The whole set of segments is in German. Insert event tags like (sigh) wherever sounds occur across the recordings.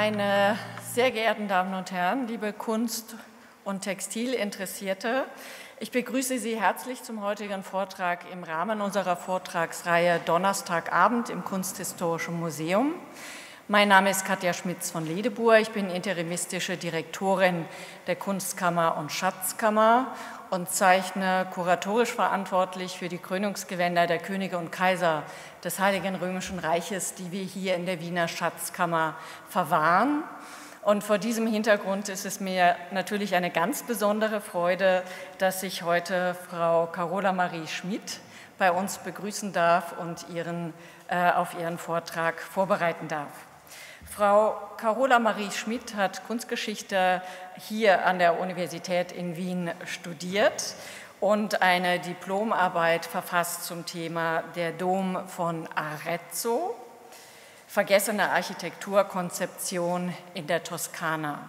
Meine sehr geehrten Damen und Herren, liebe Kunst- und Textilinteressierte, ich begrüße Sie herzlich zum heutigen Vortrag im Rahmen unserer Vortragsreihe Donnerstagabend im Kunsthistorischen Museum. Mein Name ist Katja Schmitz von Ledebur. Ich bin interimistische Direktorin der Kunstkammer und Schatzkammer und zeichne kuratorisch verantwortlich für die Krönungsgewänder der Könige und Kaiser des Heiligen Römischen Reiches, die wir hier in der Wiener Schatzkammer verwahren. Und vor diesem Hintergrund ist es mir natürlich eine ganz besondere Freude, dass ich heute Frau Carola Marie Schmidt bei uns begrüßen darf und ihren, äh, auf ihren Vortrag vorbereiten darf. Frau Carola Marie Schmidt hat Kunstgeschichte hier an der Universität in Wien studiert und eine Diplomarbeit verfasst zum Thema Der Dom von Arezzo, vergessene Architekturkonzeption in der Toskana.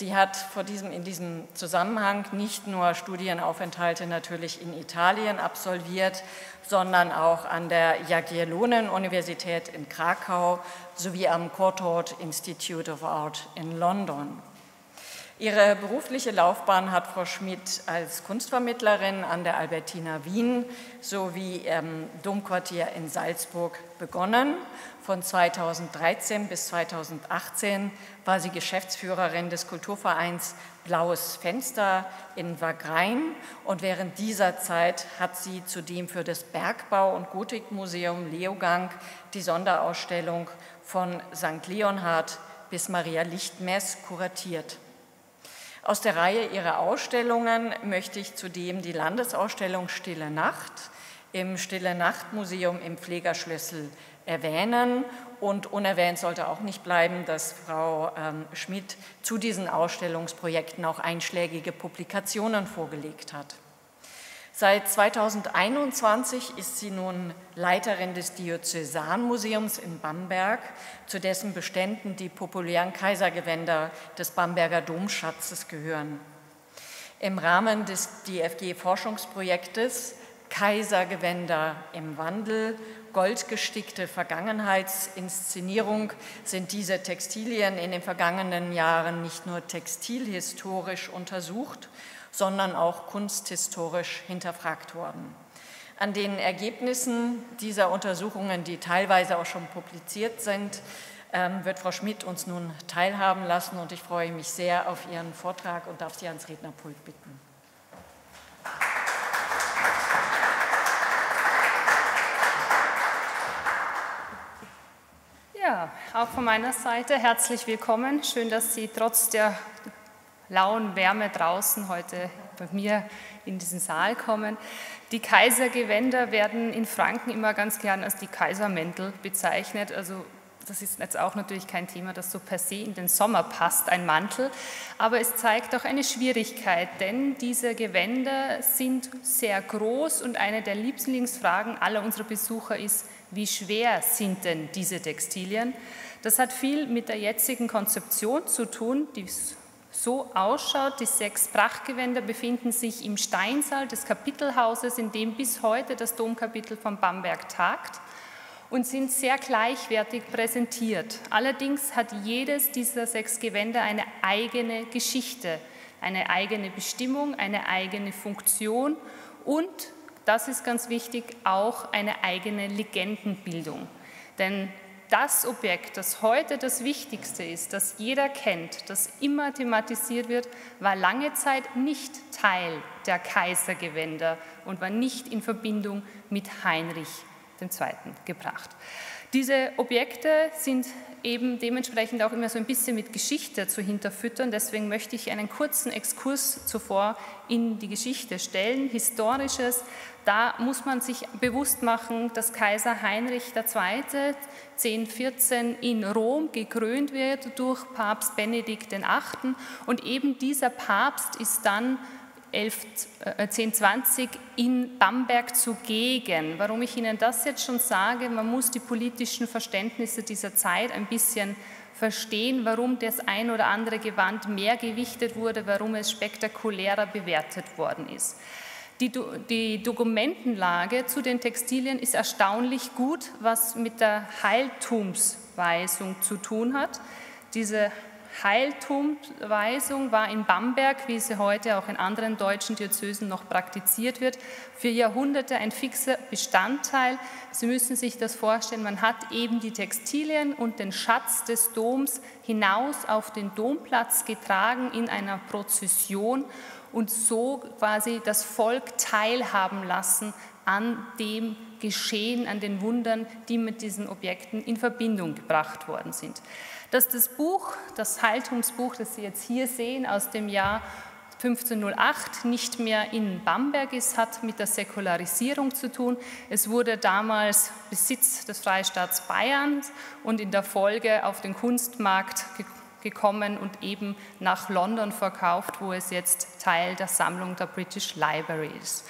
Sie hat vor diesem, in diesem Zusammenhang nicht nur Studienaufenthalte natürlich in Italien absolviert, sondern auch an der Jagiellonen-Universität in Krakau sowie am Courtauld Institute of Art in London. Ihre berufliche Laufbahn hat Frau Schmidt als Kunstvermittlerin an der Albertina Wien sowie im Domquartier in Salzburg begonnen. Von 2013 bis 2018 war sie Geschäftsführerin des Kulturvereins Blaues Fenster in Wagrein und während dieser Zeit hat sie zudem für das Bergbau- und Gotikmuseum Leogang die Sonderausstellung von St. Leonhard bis Maria Lichtmess kuratiert. Aus der Reihe ihrer Ausstellungen möchte ich zudem die Landesausstellung Stille Nacht im Stille Nacht Museum im Pflegerschlüssel erwähnen. Und unerwähnt sollte auch nicht bleiben, dass Frau ähm, Schmidt zu diesen Ausstellungsprojekten auch einschlägige Publikationen vorgelegt hat. Seit 2021 ist sie nun Leiterin des Diözesanmuseums in Bamberg, zu dessen Beständen die populären Kaisergewänder des Bamberger Domschatzes gehören. Im Rahmen des DFG-Forschungsprojektes Kaisergewänder im Wandel, goldgestickte Vergangenheitsinszenierung sind diese Textilien in den vergangenen Jahren nicht nur textilhistorisch untersucht, sondern auch kunsthistorisch hinterfragt worden. An den Ergebnissen dieser Untersuchungen, die teilweise auch schon publiziert sind, ähm, wird Frau Schmidt uns nun teilhaben lassen und ich freue mich sehr auf Ihren Vortrag und darf Sie ans Rednerpult bitten. Ja, auch von meiner Seite herzlich willkommen. Schön, dass Sie trotz der lauen Wärme draußen heute bei mir in diesen Saal kommen. Die Kaisergewänder werden in Franken immer ganz gern als die Kaisermäntel bezeichnet. Also das ist jetzt auch natürlich kein Thema, das so per se in den Sommer passt, ein Mantel, aber es zeigt auch eine Schwierigkeit, denn diese Gewänder sind sehr groß und eine der Lieblingsfragen aller unserer Besucher ist, wie schwer sind denn diese Textilien? Das hat viel mit der jetzigen Konzeption zu tun, die so ausschaut. Die sechs Prachtgewänder befinden sich im Steinsaal des Kapitelhauses, in dem bis heute das Domkapitel von Bamberg tagt und sind sehr gleichwertig präsentiert. Allerdings hat jedes dieser sechs Gewänder eine eigene Geschichte, eine eigene Bestimmung, eine eigene Funktion und, das ist ganz wichtig, auch eine eigene Legendenbildung. Denn das Objekt, das heute das Wichtigste ist, das jeder kennt, das immer thematisiert wird, war lange Zeit nicht Teil der Kaisergewänder und war nicht in Verbindung mit Heinrich II. gebracht. Diese Objekte sind eben dementsprechend auch immer so ein bisschen mit Geschichte zu hinterfüttern. Deswegen möchte ich einen kurzen Exkurs zuvor in die Geschichte stellen, historisches. Da muss man sich bewusst machen, dass Kaiser Heinrich II. 1014 in Rom gekrönt wird durch Papst Benedikt VIII. Und eben dieser Papst ist dann 1020 äh, in Bamberg zugegen. Warum ich Ihnen das jetzt schon sage, man muss die politischen Verständnisse dieser Zeit ein bisschen verstehen, warum das ein oder andere Gewand mehr gewichtet wurde, warum es spektakulärer bewertet worden ist. Die, die, Dokumentenlage zu den Textilien ist erstaunlich gut, was mit der Heiltumsweisung zu tun hat. Diese Heiltumweisung war in Bamberg, wie sie heute auch in anderen deutschen Diözesen noch praktiziert wird, für Jahrhunderte ein fixer Bestandteil. Sie müssen sich das vorstellen, man hat eben die Textilien und den Schatz des Doms hinaus auf den Domplatz getragen in einer Prozession und so quasi das Volk teilhaben lassen an dem Geschehen, an den Wundern, die mit diesen Objekten in Verbindung gebracht worden sind. Dass das Buch, das Haltungsbuch, das Sie jetzt hier sehen, aus dem Jahr 1508 nicht mehr in Bamberg ist, hat mit der Säkularisierung zu tun. Es wurde damals Besitz des Freistaats Bayern und in der Folge auf den Kunstmarkt gekommen und eben nach London verkauft, wo es jetzt Teil der Sammlung der British Library ist.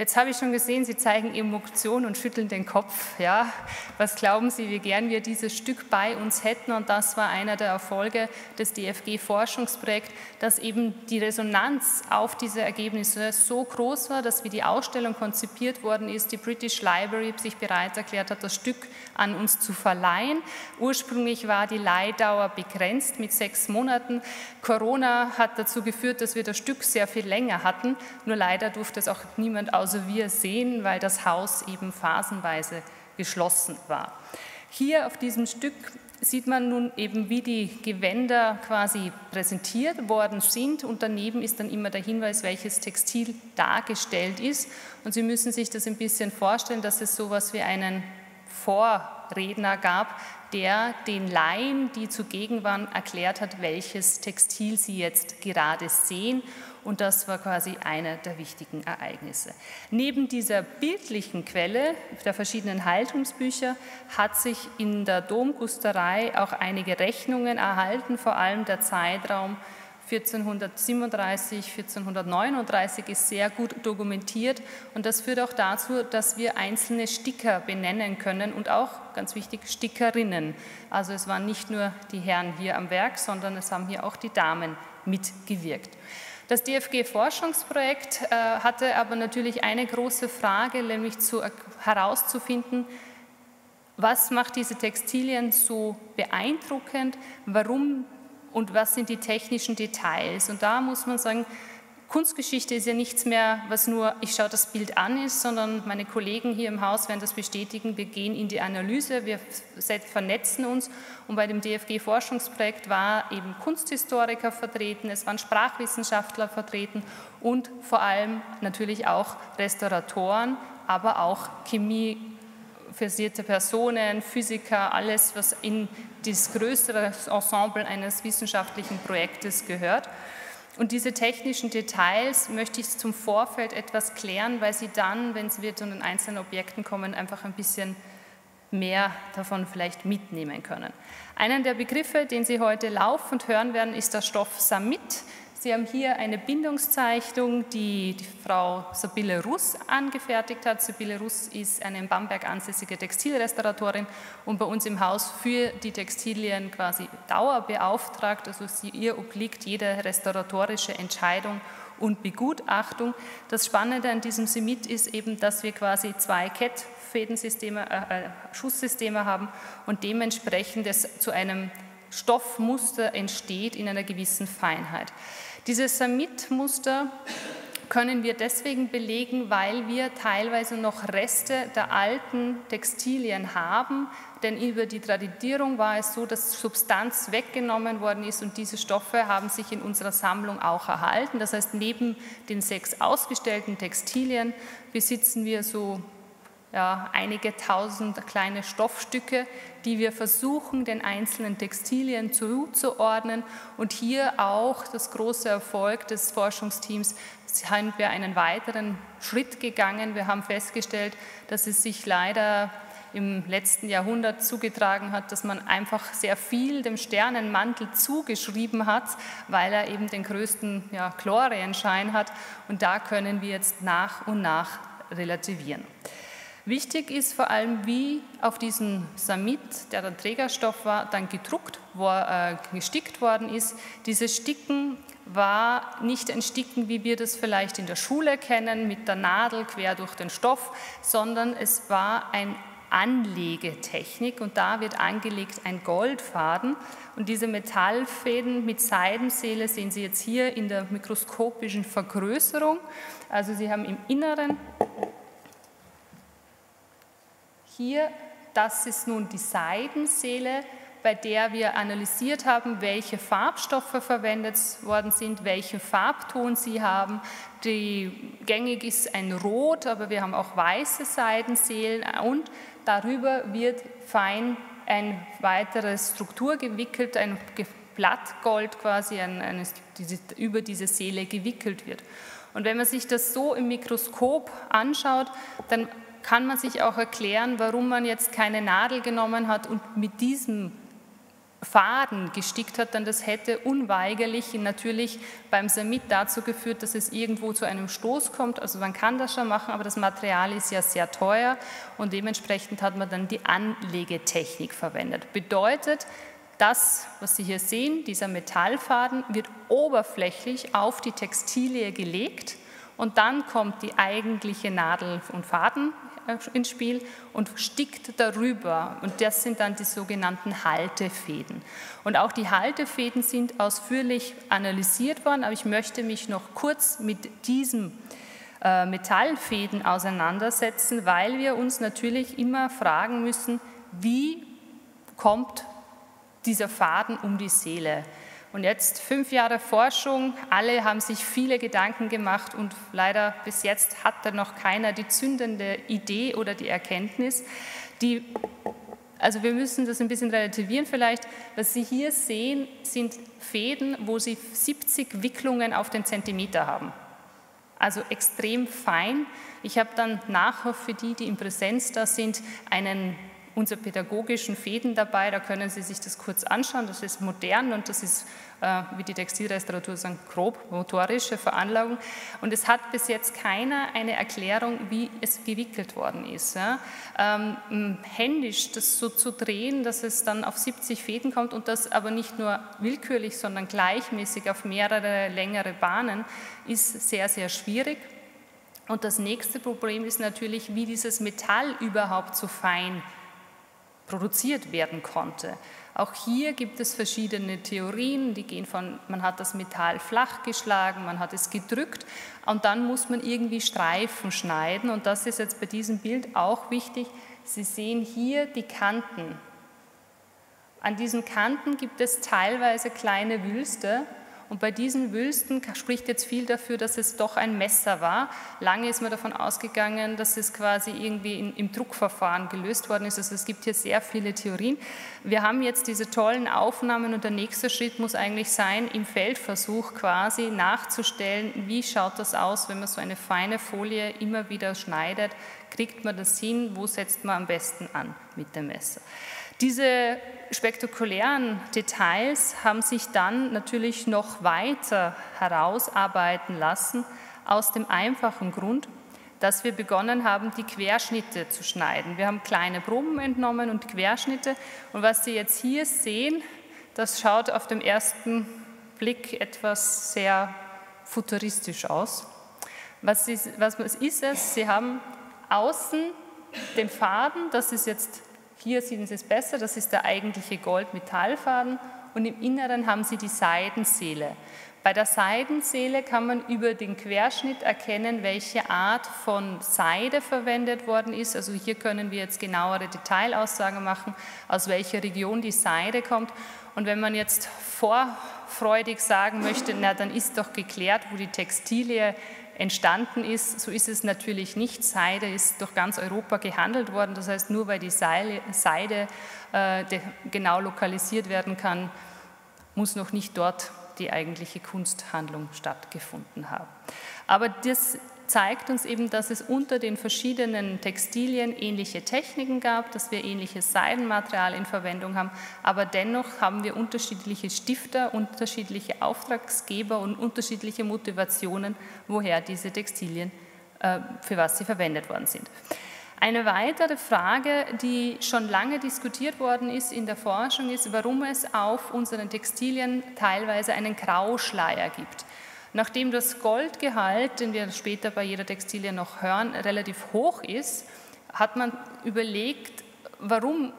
Jetzt habe ich schon gesehen, Sie zeigen Emotion und schütteln den Kopf. Ja, was glauben Sie, wie gern wir dieses Stück bei uns hätten? Und das war einer der Erfolge des DFG-Forschungsprojekts, dass eben die Resonanz auf diese Ergebnisse so groß war, dass wie die Ausstellung konzipiert worden ist, die British Library sich bereit erklärt hat, das Stück an uns zu verleihen. Ursprünglich war die Leihdauer begrenzt mit sechs Monaten. Corona hat dazu geführt, dass wir das Stück sehr viel länger hatten. Nur leider durfte es auch niemand aus außer wir sehen, weil das Haus eben phasenweise geschlossen war. Hier auf diesem Stück sieht man nun eben, wie die Gewänder quasi präsentiert worden sind und daneben ist dann immer der Hinweis, welches Textil dargestellt ist. Und Sie müssen sich das ein bisschen vorstellen, dass es so etwas wie einen Vorredner gab, der den Laien, die zugegen waren, erklärt hat, welches Textil sie jetzt gerade sehen und das war quasi einer der wichtigen Ereignisse. Neben dieser bildlichen Quelle der verschiedenen Haltungsbücher hat sich in der Domgusterei auch einige Rechnungen erhalten, vor allem der Zeitraum 1437, 1439 ist sehr gut dokumentiert und das führt auch dazu, dass wir einzelne Sticker benennen können und auch, ganz wichtig, Stickerinnen. Also es waren nicht nur die Herren hier am Werk, sondern es haben hier auch die Damen mitgewirkt. Das DFG-Forschungsprojekt äh, hatte aber natürlich eine große Frage, nämlich zu, herauszufinden, was macht diese Textilien so beeindruckend, warum und was sind die technischen Details. Und da muss man sagen, Kunstgeschichte ist ja nichts mehr, was nur ich schaue das Bild an ist, sondern meine Kollegen hier im Haus werden das bestätigen. Wir gehen in die Analyse, wir vernetzen uns und bei dem DFG-Forschungsprojekt war eben Kunsthistoriker vertreten, es waren Sprachwissenschaftler vertreten und vor allem natürlich auch Restauratoren, aber auch Chemie versierte Personen, Physiker, alles, was in das größere Ensemble eines wissenschaftlichen Projektes gehört. Und diese technischen Details möchte ich zum Vorfeld etwas klären, weil Sie dann, wenn Sie zu den einzelnen Objekten kommen, einfach ein bisschen mehr davon vielleicht mitnehmen können. Einen der Begriffe, den Sie heute laufend hören werden, ist der Stoff Samit. Sie haben hier eine Bindungszeichnung, die die Frau Sabine Russ angefertigt hat. Sabine Russ ist eine in Bamberg ansässige Textilrestauratorin und bei uns im Haus für die Textilien quasi dauerbeauftragt. Also sie, ihr obliegt jede restauratorische Entscheidung und Begutachtung. Das Spannende an diesem Semit ist eben, dass wir quasi zwei Kettfädensysteme, äh, äh, Schusssysteme haben und dementsprechend es zu einem Stoffmuster entsteht in einer gewissen Feinheit. Dieses Samit-Muster können wir deswegen belegen, weil wir teilweise noch Reste der alten Textilien haben, denn über die Traditierung war es so, dass Substanz weggenommen worden ist und diese Stoffe haben sich in unserer Sammlung auch erhalten. Das heißt, neben den sechs ausgestellten Textilien besitzen wir so ja, einige tausend kleine Stoffstücke, die wir versuchen, den einzelnen Textilien zuzuordnen. Und hier auch das große Erfolg des Forschungsteams, sind wir einen weiteren Schritt gegangen. Wir haben festgestellt, dass es sich leider im letzten Jahrhundert zugetragen hat, dass man einfach sehr viel dem Sternenmantel zugeschrieben hat, weil er eben den größten ja, Chlorienschein hat. Und da können wir jetzt nach und nach relativieren. Wichtig ist vor allem, wie auf diesem Samit, der der Trägerstoff war, dann gedruckt, wo, äh, gestickt worden ist. Dieses Sticken war nicht ein Sticken, wie wir das vielleicht in der Schule kennen, mit der Nadel quer durch den Stoff, sondern es war ein Anlegetechnik und da wird angelegt ein Goldfaden und diese Metallfäden mit Seidenseele sehen Sie jetzt hier in der mikroskopischen Vergrößerung. Also Sie haben im Inneren hier, das ist nun die Seidenseele, bei der wir analysiert haben, welche Farbstoffe verwendet worden sind, welchen Farbton sie haben. Die, gängig ist ein Rot, aber wir haben auch weiße Seidenseelen und darüber wird fein eine weitere Struktur gewickelt, ein Blattgold quasi ein, ein, diese, über diese Seele gewickelt wird. Und wenn man sich das so im Mikroskop anschaut, dann kann man sich auch erklären, warum man jetzt keine Nadel genommen hat und mit diesem Faden gestickt hat, dann das hätte unweigerlich natürlich beim Samit dazu geführt, dass es irgendwo zu einem Stoß kommt. Also man kann das schon machen, aber das Material ist ja sehr teuer und dementsprechend hat man dann die Anlegetechnik verwendet. Bedeutet, das, was Sie hier sehen, dieser Metallfaden, wird oberflächlich auf die Textilie gelegt und dann kommt die eigentliche Nadel- und Faden ins Spiel und stickt darüber. Und das sind dann die sogenannten Haltefäden. Und auch die Haltefäden sind ausführlich analysiert worden, aber ich möchte mich noch kurz mit diesen äh, Metallfäden auseinandersetzen, weil wir uns natürlich immer fragen müssen, wie kommt dieser Faden um die Seele? Und jetzt fünf Jahre Forschung, alle haben sich viele Gedanken gemacht und leider bis jetzt hatte noch keiner die zündende Idee oder die Erkenntnis. Die, also wir müssen das ein bisschen relativieren vielleicht. Was Sie hier sehen, sind Fäden, wo Sie 70 Wicklungen auf den Zentimeter haben. Also extrem fein. Ich habe dann nachher für die, die in Präsenz da sind, einen unsere pädagogischen Fäden dabei. Da können Sie sich das kurz anschauen. Das ist modern und das ist, äh, wie die Textilrestaurator sagen, grob motorische Veranlagung. Und es hat bis jetzt keiner eine Erklärung, wie es gewickelt worden ist. Ähm, händisch das so zu drehen, dass es dann auf 70 Fäden kommt und das aber nicht nur willkürlich, sondern gleichmäßig auf mehrere längere Bahnen, ist sehr, sehr schwierig. Und das nächste Problem ist natürlich, wie dieses Metall überhaupt so fein produziert werden konnte. Auch hier gibt es verschiedene Theorien, die gehen von, man hat das Metall flach geschlagen, man hat es gedrückt und dann muss man irgendwie Streifen schneiden und das ist jetzt bei diesem Bild auch wichtig. Sie sehen hier die Kanten. An diesen Kanten gibt es teilweise kleine Wülste und bei diesen Wülsten spricht jetzt viel dafür, dass es doch ein Messer war. Lange ist man davon ausgegangen, dass es quasi irgendwie in, im Druckverfahren gelöst worden ist. Also es gibt hier sehr viele Theorien. Wir haben jetzt diese tollen Aufnahmen und der nächste Schritt muss eigentlich sein, im Feldversuch quasi nachzustellen, wie schaut das aus, wenn man so eine feine Folie immer wieder schneidet. Kriegt man das hin? Wo setzt man am besten an mit dem Messer? Diese spektakulären Details haben sich dann natürlich noch weiter herausarbeiten lassen, aus dem einfachen Grund, dass wir begonnen haben, die Querschnitte zu schneiden. Wir haben kleine Proben entnommen und Querschnitte. Und was Sie jetzt hier sehen, das schaut auf den ersten Blick etwas sehr futuristisch aus. Was ist, was ist es? Sie haben außen den Faden, das ist jetzt hier sehen Sie es besser, das ist der eigentliche Goldmetallfaden und im Inneren haben Sie die Seidenseele. Bei der Seidenseele kann man über den Querschnitt erkennen, welche Art von Seide verwendet worden ist. Also hier können wir jetzt genauere Detailaussagen machen, aus welcher Region die Seide kommt. Und wenn man jetzt vorfreudig sagen möchte, na dann ist doch geklärt, wo die Textilie entstanden ist. So ist es natürlich nicht. Seide ist durch ganz Europa gehandelt worden. Das heißt, nur weil die Seide äh, genau lokalisiert werden kann, muss noch nicht dort die eigentliche Kunsthandlung stattgefunden haben. Aber das zeigt uns eben, dass es unter den verschiedenen Textilien ähnliche Techniken gab, dass wir ähnliches Seidenmaterial in Verwendung haben, aber dennoch haben wir unterschiedliche Stifter, unterschiedliche Auftragsgeber und unterschiedliche Motivationen, woher diese Textilien, äh, für was sie verwendet worden sind. Eine weitere Frage, die schon lange diskutiert worden ist in der Forschung, ist, warum es auf unseren Textilien teilweise einen Grauschleier gibt. Nachdem das Goldgehalt, den wir später bei jeder Textilie noch hören, relativ hoch ist, hat man überlegt, warum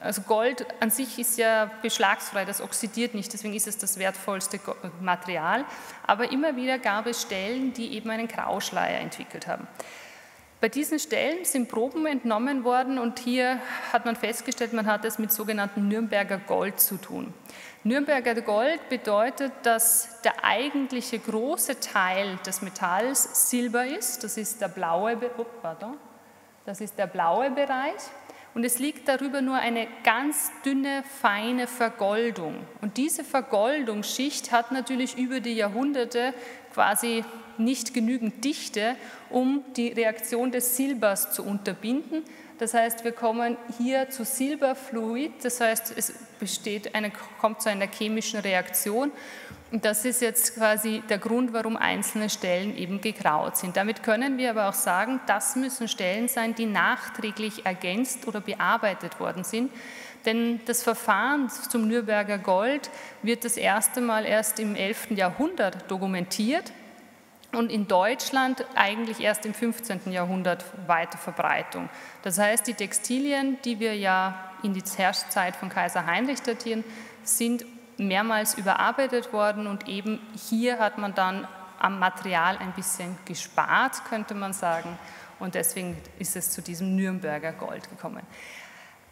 also Gold an sich ist ja beschlagsfrei, das oxidiert nicht, deswegen ist es das wertvollste Material. Aber immer wieder gab es Stellen, die eben einen Grauschleier entwickelt haben. Bei diesen Stellen sind Proben entnommen worden und hier hat man festgestellt, man hat es mit sogenannten Nürnberger Gold zu tun. Nürnberger Gold bedeutet, dass der eigentliche große Teil des Metalls Silber ist. Das ist der blaue, oh, pardon, das ist der blaue Bereich und es liegt darüber nur eine ganz dünne, feine Vergoldung. Und diese Vergoldungsschicht hat natürlich über die Jahrhunderte quasi nicht genügend Dichte, um die Reaktion des Silbers zu unterbinden. Das heißt, wir kommen hier zu Silberfluid, das heißt, es besteht eine, kommt zu einer chemischen Reaktion und das ist jetzt quasi der Grund, warum einzelne Stellen eben gegraut sind. Damit können wir aber auch sagen, das müssen Stellen sein, die nachträglich ergänzt oder bearbeitet worden sind. Denn das Verfahren zum Nürnberger Gold wird das erste Mal erst im 11. Jahrhundert dokumentiert und in Deutschland eigentlich erst im 15. Jahrhundert weiter Verbreitung. Das heißt, die Textilien, die wir ja in die Herrschzeit von Kaiser Heinrich datieren, sind mehrmals überarbeitet worden und eben hier hat man dann am Material ein bisschen gespart, könnte man sagen. Und deswegen ist es zu diesem Nürnberger Gold gekommen.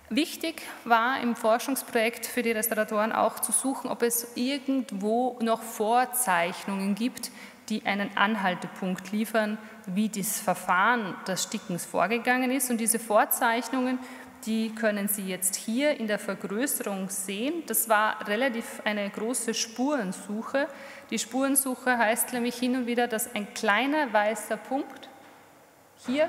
Wichtig war im Forschungsprojekt für die Restauratoren auch zu suchen, ob es irgendwo noch Vorzeichnungen gibt, die einen Anhaltepunkt liefern, wie das Verfahren des Stickens vorgegangen ist. Und diese Vorzeichnungen die können Sie jetzt hier in der Vergrößerung sehen. Das war relativ eine große Spurensuche. Die Spurensuche heißt nämlich hin und wieder, dass ein kleiner weißer Punkt hier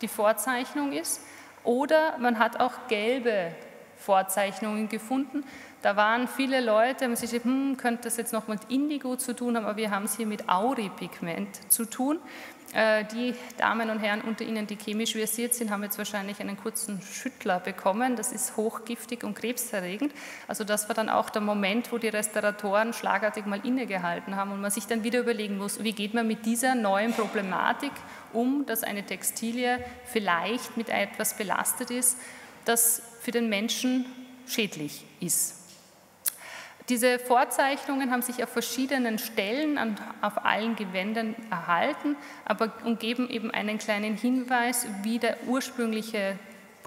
die Vorzeichnung ist. Oder man hat auch gelbe Vorzeichnungen gefunden. Da waren viele Leute, haben sich gesagt, hm, könnte das jetzt noch mit Indigo zu tun haben, aber wir haben es hier mit Auripigment zu tun. Äh, die Damen und Herren unter Ihnen, die chemisch versiert sind, haben jetzt wahrscheinlich einen kurzen Schüttler bekommen. Das ist hochgiftig und krebserregend. Also das war dann auch der Moment, wo die Restauratoren schlagartig mal innegehalten haben und man sich dann wieder überlegen muss, wie geht man mit dieser neuen Problematik um, dass eine Textilie vielleicht mit etwas belastet ist, das für den Menschen schädlich ist. Diese Vorzeichnungen haben sich auf verschiedenen Stellen an, auf allen Gewändern erhalten, aber und geben eben einen kleinen Hinweis, wie der ursprüngliche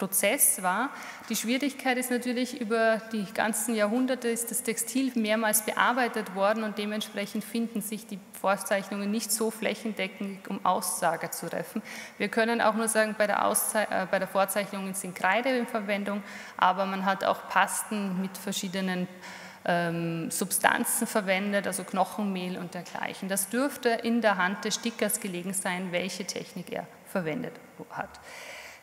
Prozess war. Die Schwierigkeit ist natürlich, über die ganzen Jahrhunderte ist das Textil mehrmals bearbeitet worden und dementsprechend finden sich die Vorzeichnungen nicht so flächendeckend, um Aussage zu treffen. Wir können auch nur sagen, bei der, äh, der Vorzeichnung sind Kreide in Verwendung, aber man hat auch Pasten mit verschiedenen ähm, Substanzen verwendet, also Knochenmehl und dergleichen. Das dürfte in der Hand des Stickers gelegen sein, welche Technik er verwendet hat.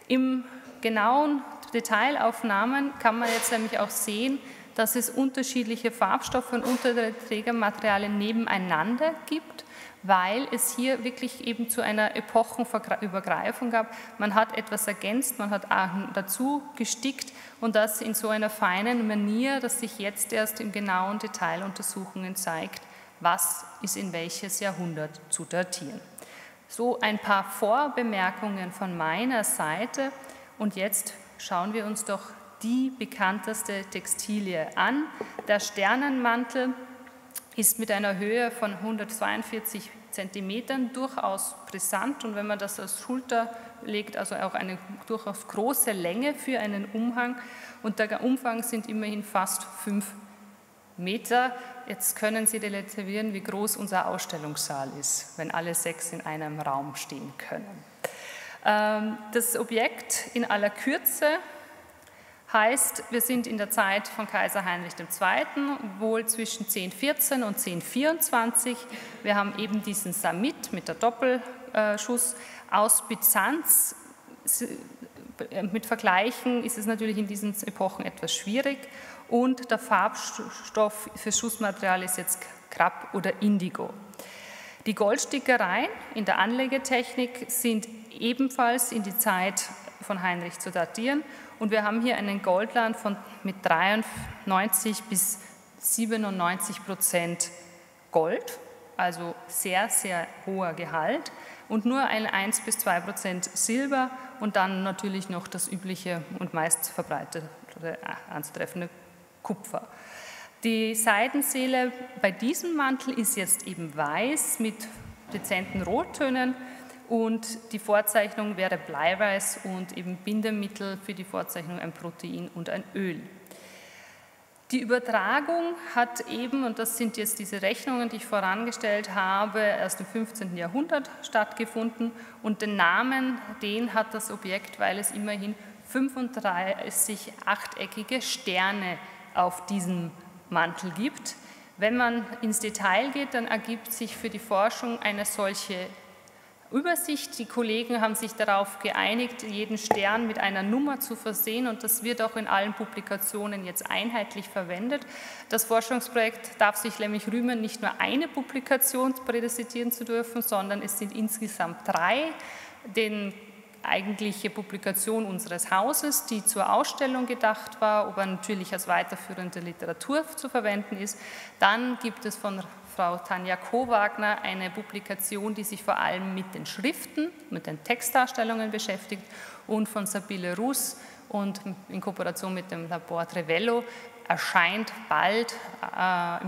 Im genauen Detailaufnahmen kann man jetzt nämlich auch sehen, dass es unterschiedliche Farbstoffe und Unterträgermaterialien nebeneinander gibt weil es hier wirklich eben zu einer Epochenübergreifung gab. Man hat etwas ergänzt, man hat dazu gestickt und das in so einer feinen Manier, dass sich jetzt erst in genauen Detailuntersuchungen zeigt, was ist in welches Jahrhundert zu datieren. So ein paar Vorbemerkungen von meiner Seite und jetzt schauen wir uns doch die bekannteste Textilie an, der Sternenmantel ist mit einer Höhe von 142 Zentimetern durchaus brisant und wenn man das als Schulter legt, also auch eine durchaus große Länge für einen Umhang und der Umfang sind immerhin fast fünf Meter. Jetzt können Sie relativieren, wie groß unser Ausstellungssaal ist, wenn alle sechs in einem Raum stehen können. Ähm, das Objekt in aller Kürze Heißt, wir sind in der Zeit von Kaiser Heinrich II., wohl zwischen 1014 und 1024. Wir haben eben diesen Samit mit der Doppelschuss aus Byzanz. Mit Vergleichen ist es natürlich in diesen Epochen etwas schwierig. Und der Farbstoff für Schussmaterial ist jetzt Krabb oder Indigo. Die Goldstickereien in der Anlegetechnik sind ebenfalls in die Zeit von Heinrich zu datieren und wir haben hier einen Goldland von, mit 93 bis 97 Prozent Gold, also sehr, sehr hoher Gehalt. und nur ein 1 bis 2 Prozent Silber und dann natürlich noch das übliche und meist verbreitete anzutreffende Kupfer. Die Seitenseele bei diesem Mantel ist jetzt eben weiß mit dezenten Rottönen und die Vorzeichnung wäre Bleiweiß und eben Bindemittel für die Vorzeichnung ein Protein und ein Öl. Die Übertragung hat eben, und das sind jetzt diese Rechnungen, die ich vorangestellt habe, erst im 15. Jahrhundert stattgefunden und den Namen, den hat das Objekt, weil es immerhin 35 achteckige Sterne auf diesem Mantel gibt. Wenn man ins Detail geht, dann ergibt sich für die Forschung eine solche Übersicht. Die Kollegen haben sich darauf geeinigt, jeden Stern mit einer Nummer zu versehen und das wird auch in allen Publikationen jetzt einheitlich verwendet. Das Forschungsprojekt darf sich nämlich rühmen, nicht nur eine Publikation präsentieren zu dürfen, sondern es sind insgesamt drei. Den eigentliche Publikation unseres Hauses, die zur Ausstellung gedacht war, aber natürlich als weiterführende Literatur zu verwenden ist. Dann gibt es von Frau Tanja Kowagner eine Publikation, die sich vor allem mit den Schriften, mit den Textdarstellungen beschäftigt und von Sabine Russ und in Kooperation mit dem Labor Trevello erscheint bald äh,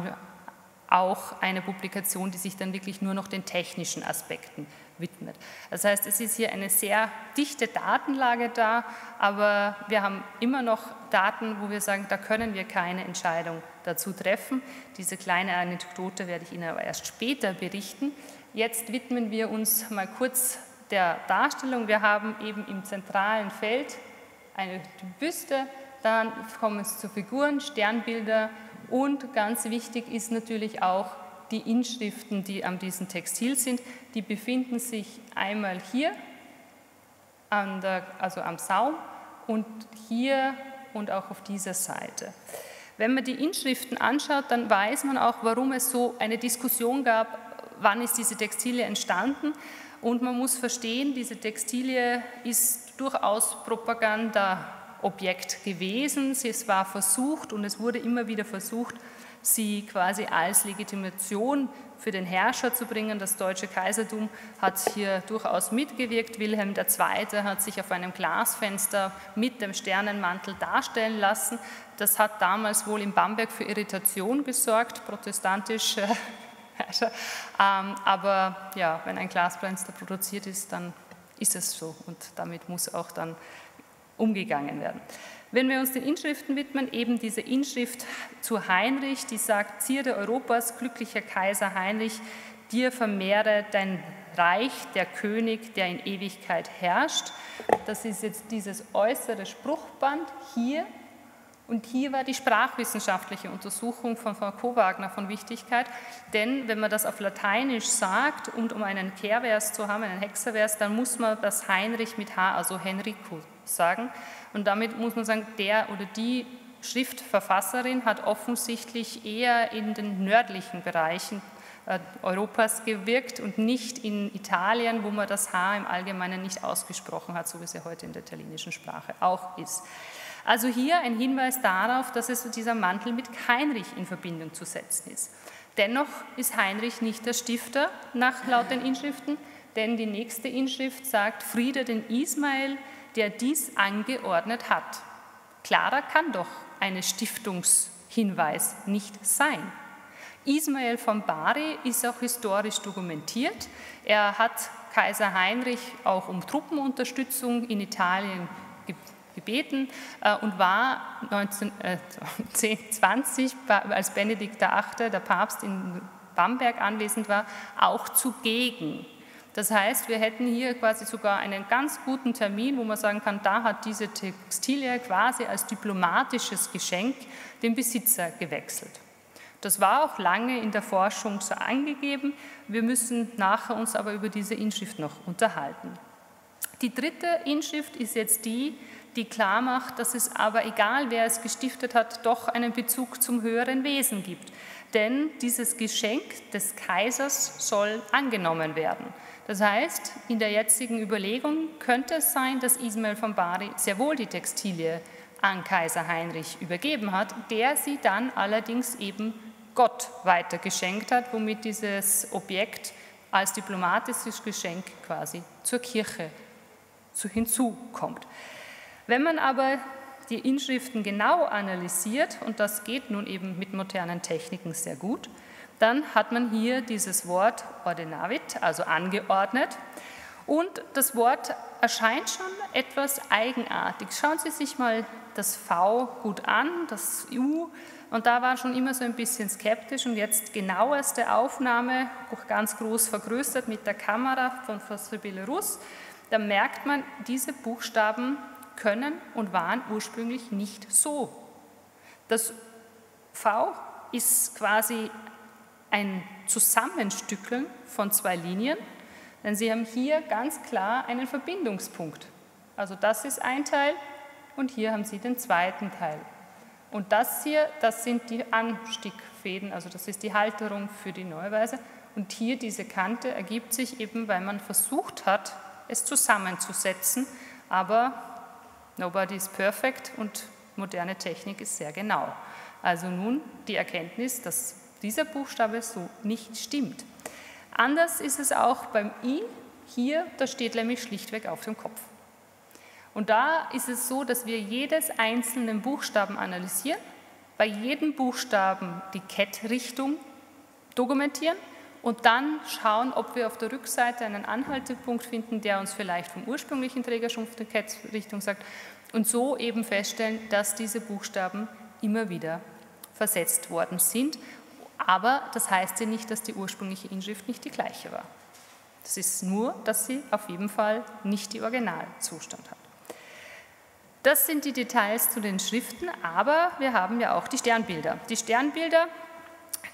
auch eine Publikation, die sich dann wirklich nur noch den technischen Aspekten widmet. Das heißt, es ist hier eine sehr dichte Datenlage da, aber wir haben immer noch Daten, wo wir sagen, da können wir keine Entscheidung dazu treffen. Diese kleine Anekdote werde ich Ihnen aber erst später berichten. Jetzt widmen wir uns mal kurz der Darstellung. Wir haben eben im zentralen Feld eine Büste, dann kommen es zu Figuren, Sternbilder und ganz wichtig ist natürlich auch die Inschriften, die an diesem Textil sind, die befinden sich einmal hier, der, also am Saum und hier und auch auf dieser Seite. Wenn man die Inschriften anschaut, dann weiß man auch, warum es so eine Diskussion gab, wann ist diese Textilie entstanden. Und man muss verstehen, diese Textilie ist durchaus Propagandaobjekt gewesen. Es war versucht und es wurde immer wieder versucht, sie quasi als Legitimation für den Herrscher zu bringen. Das deutsche Kaisertum hat hier durchaus mitgewirkt. Wilhelm II. hat sich auf einem Glasfenster mit dem Sternenmantel darstellen lassen. Das hat damals wohl in Bamberg für Irritation gesorgt, protestantische Herrscher. Ähm, aber ja, wenn ein Glasfenster produziert ist, dann ist es so und damit muss auch dann umgegangen werden. Wenn wir uns den Inschriften widmen, eben diese Inschrift zu Heinrich, die sagt, Zierde Europas, glücklicher Kaiser Heinrich, dir vermehre dein Reich, der König, der in Ewigkeit herrscht. Das ist jetzt dieses äußere Spruchband hier. Und hier war die sprachwissenschaftliche Untersuchung von Frau Kowagner von Wichtigkeit, denn wenn man das auf Lateinisch sagt und um einen Kehrvers zu haben, einen Hexervers, dann muss man das Heinrich mit H, also Henrico, sagen. Und damit muss man sagen, der oder die Schriftverfasserin hat offensichtlich eher in den nördlichen Bereichen äh, Europas gewirkt und nicht in Italien, wo man das H im Allgemeinen nicht ausgesprochen hat, so wie es ja heute in der italienischen Sprache auch ist. Also hier ein Hinweis darauf, dass es dieser Mantel mit Heinrich in Verbindung zu setzen ist. Dennoch ist Heinrich nicht der Stifter nach laut den Inschriften, denn die nächste Inschrift sagt Friede den Ismael, der dies angeordnet hat. Klarer kann doch ein Stiftungshinweis nicht sein. Ismael von Bari ist auch historisch dokumentiert. Er hat Kaiser Heinrich auch um Truppenunterstützung in Italien gebeten äh, und war 1920, äh, (laughs) als Benedikt VIII., der Papst in Bamberg anwesend war, auch zugegen. Das heißt, wir hätten hier quasi sogar einen ganz guten Termin, wo man sagen kann, da hat diese Textilie quasi als diplomatisches Geschenk den Besitzer gewechselt. Das war auch lange in der Forschung so angegeben. Wir müssen nachher uns aber über diese Inschrift noch unterhalten. Die dritte Inschrift ist jetzt die, die klar macht, dass es aber, egal wer es gestiftet hat, doch einen Bezug zum höheren Wesen gibt. Denn dieses Geschenk des Kaisers soll angenommen werden. Das heißt, in der jetzigen Überlegung könnte es sein, dass Ismail von Bari sehr wohl die Textilie an Kaiser Heinrich übergeben hat, der sie dann allerdings eben Gott weitergeschenkt hat, womit dieses Objekt als diplomatisches Geschenk quasi zur Kirche hinzukommt. Wenn man aber die Inschriften genau analysiert, und das geht nun eben mit modernen Techniken sehr gut, dann hat man hier dieses Wort ordinavit, also angeordnet. Und das Wort erscheint schon etwas eigenartig. Schauen Sie sich mal das V gut an, das U, und da war schon immer so ein bisschen skeptisch und jetzt genaueste Aufnahme, ganz groß vergrößert mit der Kamera von Sibylle Russ, da merkt man, diese Buchstaben können und waren ursprünglich nicht so. Das V ist quasi ein Zusammenstückeln von zwei Linien, denn Sie haben hier ganz klar einen Verbindungspunkt. Also das ist ein Teil und hier haben Sie den zweiten Teil. Und das hier, das sind die Anstickfäden, also das ist die Halterung für die Neuweise. Und hier diese Kante ergibt sich eben, weil man versucht hat, es zusammenzusetzen, aber nobody is perfect und moderne Technik ist sehr genau. Also nun die Erkenntnis, dass dieser Buchstabe so nicht stimmt. Anders ist es auch beim I. Hier, da steht nämlich schlichtweg auf dem Kopf. Und da ist es so, dass wir jedes einzelnen Buchstaben analysieren, bei jedem Buchstaben die Kettrichtung dokumentieren und dann schauen, ob wir auf der Rückseite einen Anhaltepunkt finden, der uns vielleicht vom ursprünglichen Trägerschrumpf der Kettrichtung sagt und so eben feststellen, dass diese Buchstaben immer wieder versetzt worden sind. Aber das heißt ja nicht, dass die ursprüngliche Inschrift nicht die gleiche war. Das ist nur, dass sie auf jeden Fall nicht die Originalzustand hat. Das sind die Details zu den Schriften, aber wir haben ja auch die Sternbilder. Die Sternbilder,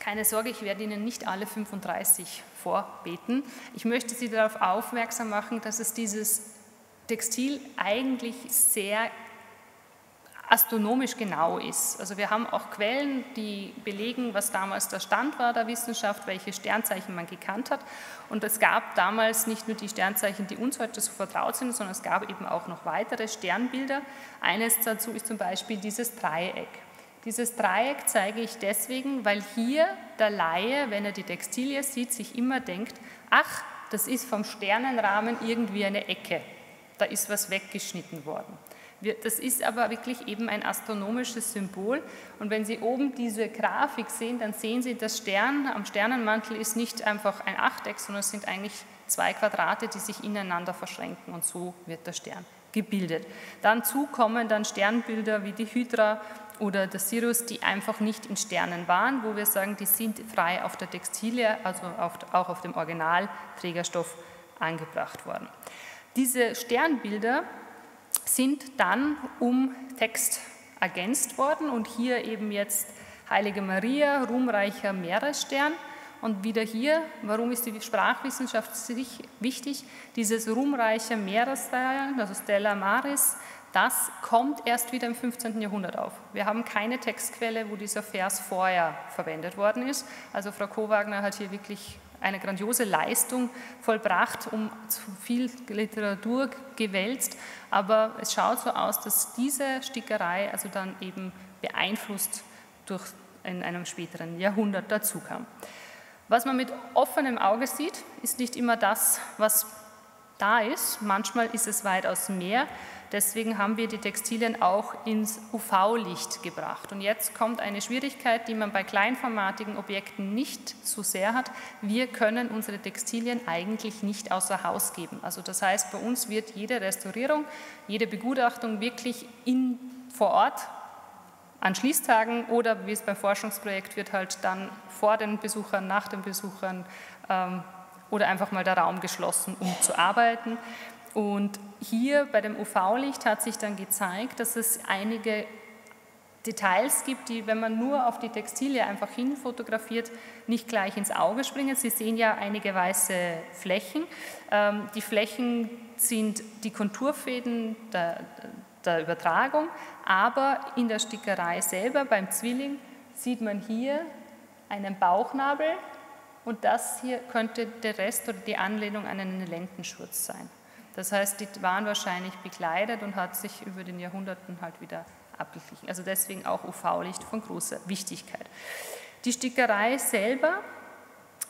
keine Sorge, ich werde Ihnen nicht alle 35 vorbeten. Ich möchte Sie darauf aufmerksam machen, dass es dieses Textil eigentlich sehr astronomisch genau ist. Also wir haben auch Quellen, die belegen, was damals der Stand war der Wissenschaft, welche Sternzeichen man gekannt hat. Und es gab damals nicht nur die Sternzeichen, die uns heute so vertraut sind, sondern es gab eben auch noch weitere Sternbilder. Eines dazu ist zum Beispiel dieses Dreieck. Dieses Dreieck zeige ich deswegen, weil hier der Laie, wenn er die Textilie sieht, sich immer denkt, ach, das ist vom Sternenrahmen irgendwie eine Ecke, da ist was weggeschnitten worden. Das ist aber wirklich eben ein astronomisches Symbol. Und wenn Sie oben diese Grafik sehen, dann sehen Sie, das Stern am Sternenmantel ist nicht einfach ein Achteck, sondern es sind eigentlich zwei Quadrate, die sich ineinander verschränken und so wird der Stern gebildet. Dann kommen dann Sternbilder wie die Hydra oder der Sirius, die einfach nicht in Sternen waren, wo wir sagen, die sind frei auf der Textilie, also auch auf dem Originalträgerstoff angebracht worden. Diese Sternbilder sind dann um Text ergänzt worden und hier eben jetzt Heilige Maria, ruhmreicher Meeresstern. Und wieder hier, warum ist die Sprachwissenschaft wichtig? Dieses ruhmreiche Meeresstern, also Stella Maris, das kommt erst wieder im 15. Jahrhundert auf. Wir haben keine Textquelle, wo dieser Vers vorher verwendet worden ist. Also Frau Kowagner hat hier wirklich eine grandiose Leistung vollbracht, um zu viel Literatur gewälzt, aber es schaut so aus, dass diese Stickerei also dann eben beeinflusst durch in einem späteren Jahrhundert dazu kam. Was man mit offenem Auge sieht, ist nicht immer das, was da ist. Manchmal ist es weitaus mehr. Deswegen haben wir die Textilien auch ins UV-Licht gebracht. Und jetzt kommt eine Schwierigkeit, die man bei kleinformatigen Objekten nicht so sehr hat. Wir können unsere Textilien eigentlich nicht außer Haus geben. Also das heißt, bei uns wird jede Restaurierung, jede Begutachtung wirklich in, vor Ort an Schließtagen oder wie es beim Forschungsprojekt wird halt dann vor den Besuchern, nach den Besuchern ähm, oder einfach mal der Raum geschlossen, um zu arbeiten. Und hier bei dem UV-Licht hat sich dann gezeigt, dass es einige Details gibt, die, wenn man nur auf die Textilie einfach hinfotografiert, nicht gleich ins Auge springen. Sie sehen ja einige weiße Flächen. Ähm, die Flächen sind die Konturfäden der, der Übertragung, aber in der Stickerei selber beim Zwilling sieht man hier einen Bauchnabel und das hier könnte der Rest oder die Anlehnung an einen Lendenschurz sein. Das heißt, die waren wahrscheinlich bekleidet und hat sich über den Jahrhunderten halt wieder abgeglichen. Also deswegen auch UV-Licht von großer Wichtigkeit. Die Stickerei selber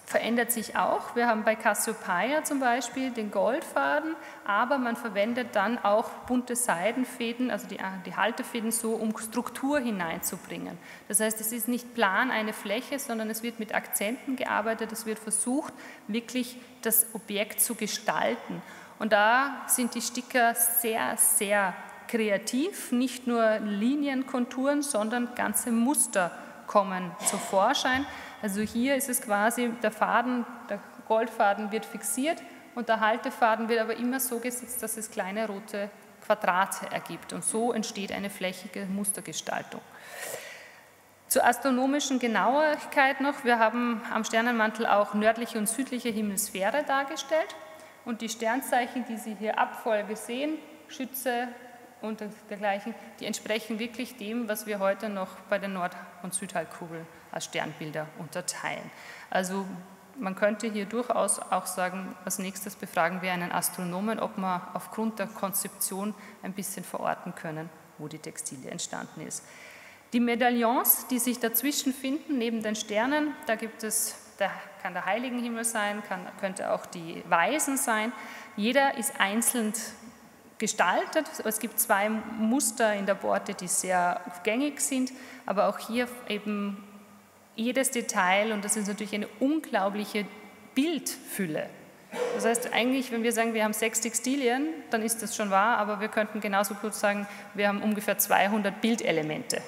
verändert sich auch. Wir haben bei Cassiopeia zum Beispiel den Goldfaden, aber man verwendet dann auch bunte Seidenfäden, also die, die Haltefäden so, um Struktur hineinzubringen. Das heißt, es ist nicht plan eine Fläche, sondern es wird mit Akzenten gearbeitet, es wird versucht, wirklich das Objekt zu gestalten. Und da sind die Sticker sehr, sehr kreativ, nicht nur Linien, Konturen, sondern ganze Muster kommen zu Vorschein. Also hier ist es quasi, der Faden, der Goldfaden wird fixiert und der Haltefaden wird aber immer so gesetzt, dass es kleine rote Quadrate ergibt. Und so entsteht eine flächige Mustergestaltung. Zur astronomischen Genauigkeit noch. Wir haben am Sternenmantel auch nördliche und südliche Himmelsphäre dargestellt. Und die Sternzeichen, die Sie hier Abfolge sehen, Schütze und dergleichen, die entsprechen wirklich dem, was wir heute noch bei der Nord- und Südhalbkugel als Sternbilder unterteilen. Also man könnte hier durchaus auch sagen, als nächstes befragen wir einen Astronomen, ob wir aufgrund der Konzeption ein bisschen verorten können, wo die Textilie entstanden ist. Die Medaillons, die sich dazwischen finden, neben den Sternen, da gibt es, da kann der Heiligenhimmel sein, kann, könnte auch die Weisen sein. Jeder ist einzeln gestaltet. Es gibt zwei Muster in der Borte, die sehr gängig sind, aber auch hier eben jedes Detail und das ist natürlich eine unglaubliche Bildfülle. Das heißt, eigentlich, wenn wir sagen, wir haben sechs Textilien, dann ist das schon wahr, aber wir könnten genauso kurz sagen, wir haben ungefähr 200 Bildelemente.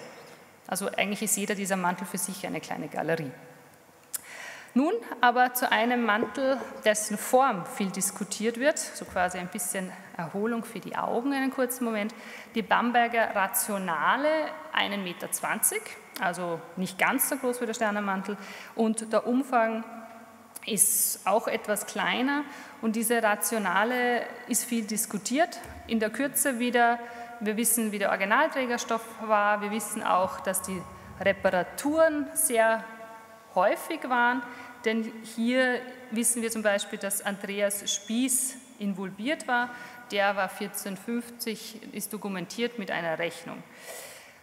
Also eigentlich ist jeder dieser Mantel für sich eine kleine Galerie. Nun aber zu einem Mantel, dessen Form viel diskutiert wird, so quasi ein bisschen Erholung für die Augen einen kurzen Moment. Die Bamberger Rationale, 1,20 Meter, also nicht ganz so groß wie der Sternenmantel und der Umfang ist auch etwas kleiner und diese Rationale ist viel diskutiert. In der Kürze wieder, wir wissen, wie der Originalträgerstoff war, wir wissen auch, dass die Reparaturen sehr häufig waren, denn hier wissen wir zum Beispiel, dass Andreas Spieß involviert war, der war 1450, ist dokumentiert mit einer Rechnung.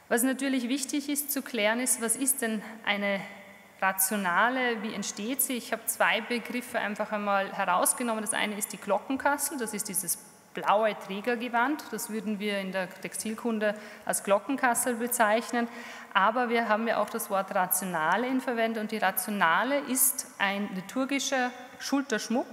Was natürlich wichtig ist zu klären, ist, was ist denn eine rationale, wie entsteht sie? Ich habe zwei Begriffe einfach einmal herausgenommen. Das eine ist die Glockenkassel, das ist dieses blaue Trägergewand, das würden wir in der Textilkunde als Glockenkassel bezeichnen. Aber wir haben ja auch das Wort Rationale in Verwendung und die Rationale ist ein liturgischer Schulterschmuck